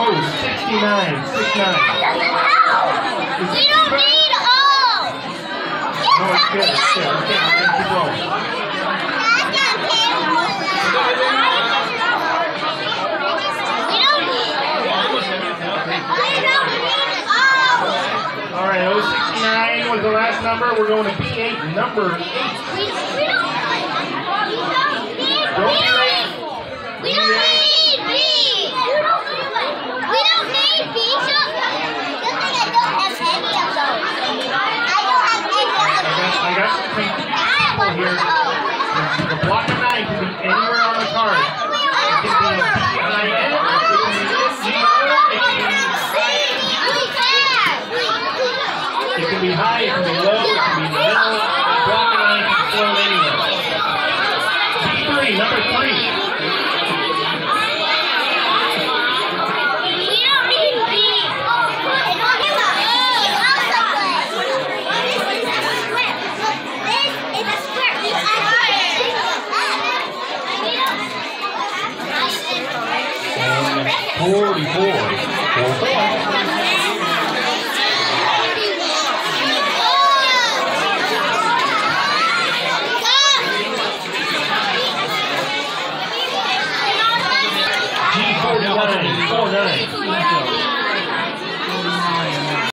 Oh, 69, 69. We don't need all. Get no, something good. It's good. Okay, thank you both. All right, 069 was the last number. We're going to B8, number 8. I got some people here. The block of nine can be anywhere on the card. It. can be high, it can be low, it can be middle. 44. 44. Four nine. Four nine.